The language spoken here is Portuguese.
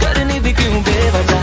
Cutting it with